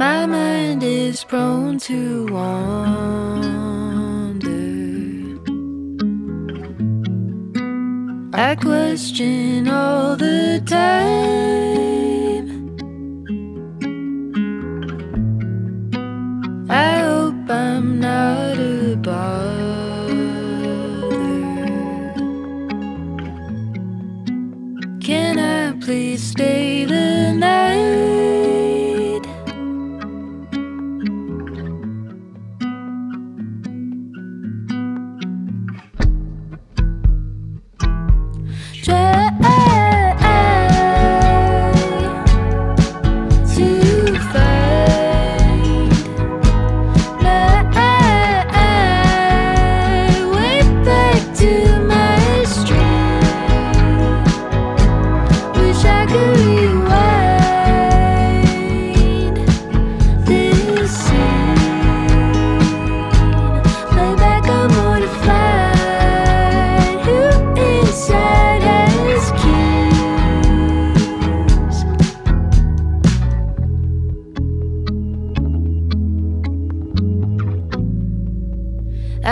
My mind is prone to wander. I question all the time. I hope I'm not a bother. Can I please stay the night?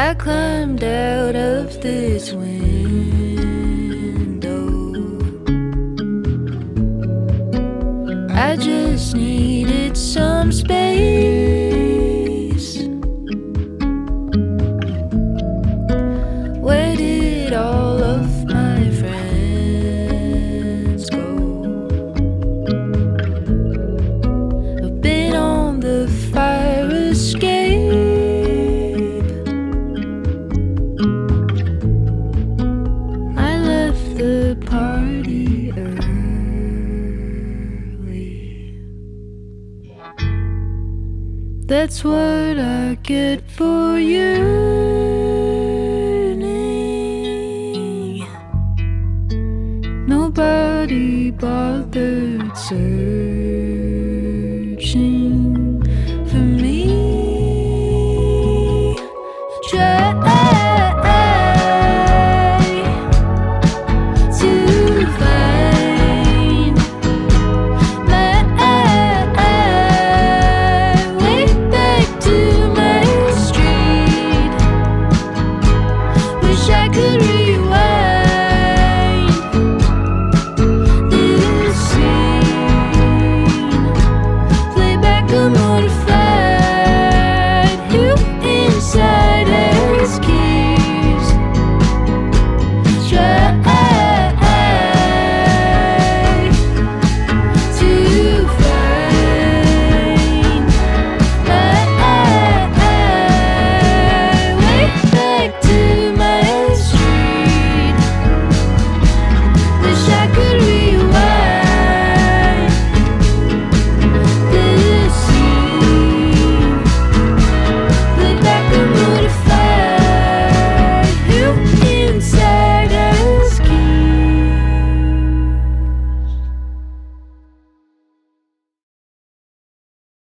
I climbed out of this window. I just needed some space. That's what I get for yearning. Nobody bothered searching for me. Just